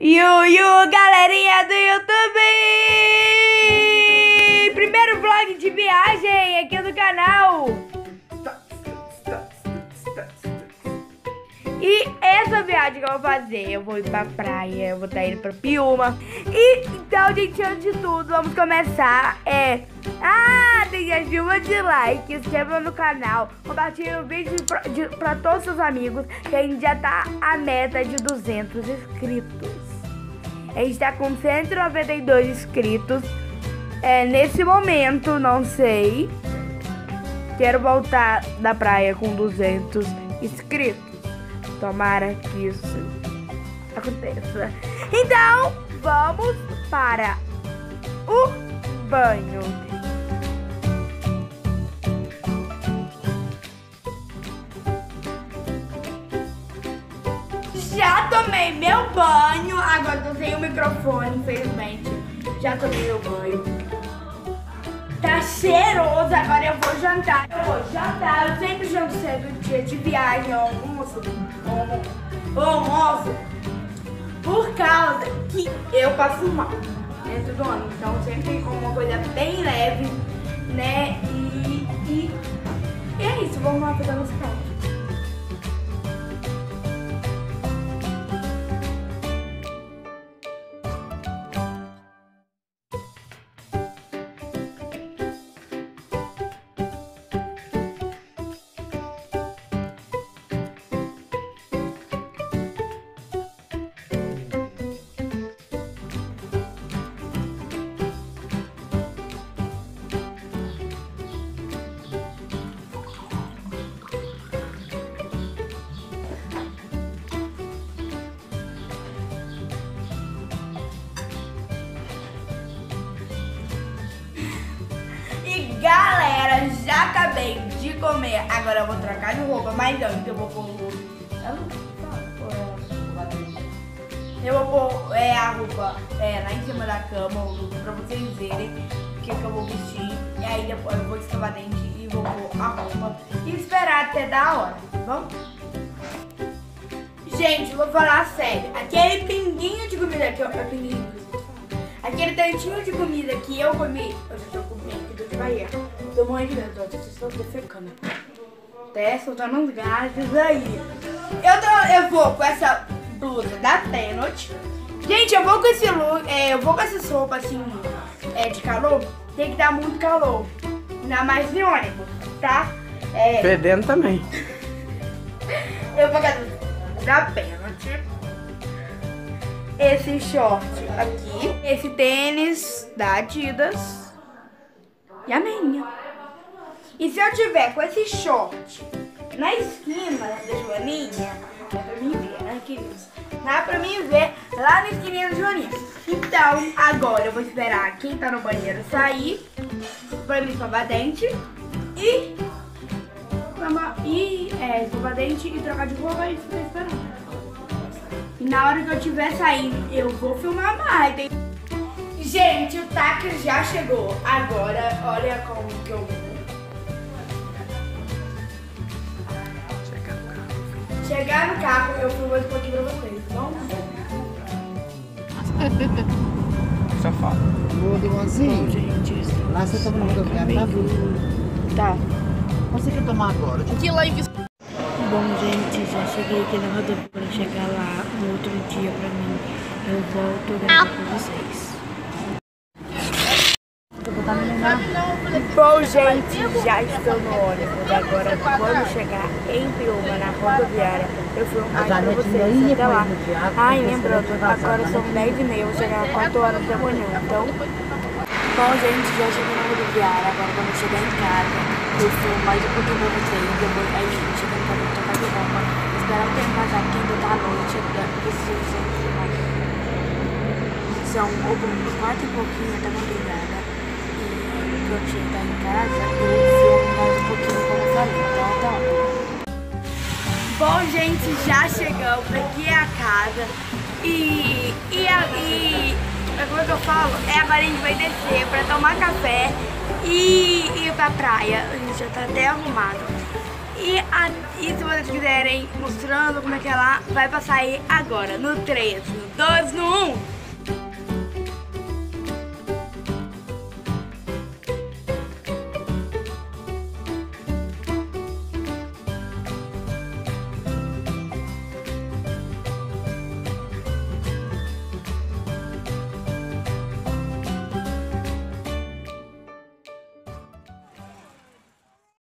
Yu, yu, galerinha do YouTube! Primeiro vlog de viagem aqui no canal! E essa viagem que eu vou fazer, eu vou ir pra praia, eu vou estar indo pra Piuma. E então, gente, antes de tudo, vamos começar. É. Ah, tem a chuva de like, se inscreva no canal, compartilhe o vídeo pra, de, pra todos os amigos, que a gente já tá a meta de 200 inscritos. A gente tá com 192 inscritos. É, nesse momento, não sei. Quero voltar da praia com 200 inscritos. Tomara que isso aconteça. Então, vamos para o banho. Banho. Agora tô sem o microfone, infelizmente. Já tomei meu banho. Tá cheiroso. Agora eu vou jantar. Eu vou jantar. Eu sempre janto cedo dia de viagem, almoço. Almoço. Por causa que eu passo mal dentro do ônibus. Então sempre como uma coisa bem leve, né? E, e, e é isso. Vamos lá fazer os pratos. Acabei de comer. Agora eu vou trocar de roupa, mas antes eu vou pôr. Eu não Eu vou pôr é, a roupa é, lá em cima da cama, pra vocês verem o que, que eu vou vestir. E aí depois eu vou escovar dente e vou pôr a roupa e esperar até dar a hora. Vamos? Gente, vou falar sério. Aquele pinguinho de comida que eu. É pinguinho, Aquele tantinho de comida que eu comi, eu já tô comendo aqui do de Bahia. Tô morrendo de medo, tô defecando. Até soltando uns gases aí. Eu, tô, eu vou com essa blusa da Tenot. Gente, eu vou com esse look, é, eu vou com essas roupas assim, é, de calor. Tem que dar muito calor. Ainda mais de ônibus, tá? É, Fedendo também. eu vou com essa da Penalty. Esse short aqui. Esse tênis da Adidas. E a meia. E se eu tiver com esse short na esquina da Joaninha, dá pra mim ver, né, queridos? Dá pra mim ver lá na esquininha da Joaninha. Então, agora eu vou esperar quem tá no banheiro sair pra me escovar dente e e é, escovar dente e trocar de roupa e esperando. E na hora que eu estiver saindo, eu vou filmar mais. Tem... Gente, o táxi já chegou. Agora, olha como que eu vou. Chegar no carro, eu filmo um pouquinho pra vocês. Vamos? Só fala. Vou de Sim, gente. Lá você toma no rodoviário, tá vindo. Tá. Você quer tomar agora? Que live. Bom, gente, já cheguei aqui na rodoviária chegar lá no outro dia pra mim. Eu volto gravar com vocês. Bom, gente, já estou no ônibus. Agora, quando chegar em Piuma, na rodoviária, eu filmo mais pra vocês até lá. Ai, lembrando, agora são 10 e meia, eu vou chegar às 4 horas da manhã. Então, bom, gente, já cheguei na rodoviária. Agora, quando chegar em casa, eu mais um pouquinho pra vocês. Depois, aí, gente, chega em casa, eu trocar de roupa. Esperar o tempo passar, porque ainda tá à noite. pra eu sei filmar. São alguns quatro e pouquinho até madrugada. E quando chegar em casa, eu filmo mais um pouquinho como eu falei. Então até lá. Bom, gente, já chegamos. Aqui é a casa. E, e, a, e como é que eu falo? É, agora a gente vai descer pra tomar café e ir pra praia. A gente já tá até arrumado. E, a, e se vocês quiserem mostrando como é que é lá, vai passar aí agora. No 3, no 2, no 1.